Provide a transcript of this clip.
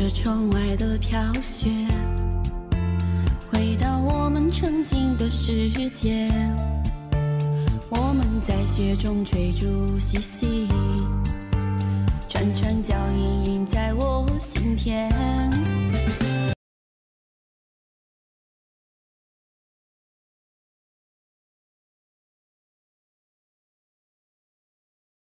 着窗外的飘雪，回到我们曾经的世界。我们在雪中追逐嬉戏，串串脚印也。